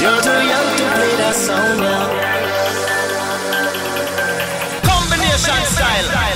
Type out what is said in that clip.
You're too young to play that song now. Combination style.